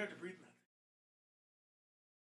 have to breathe.